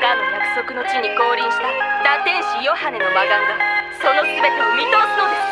ガの約束の地に降臨した堕天使ヨハネの魔眼がその全てを見通すのです。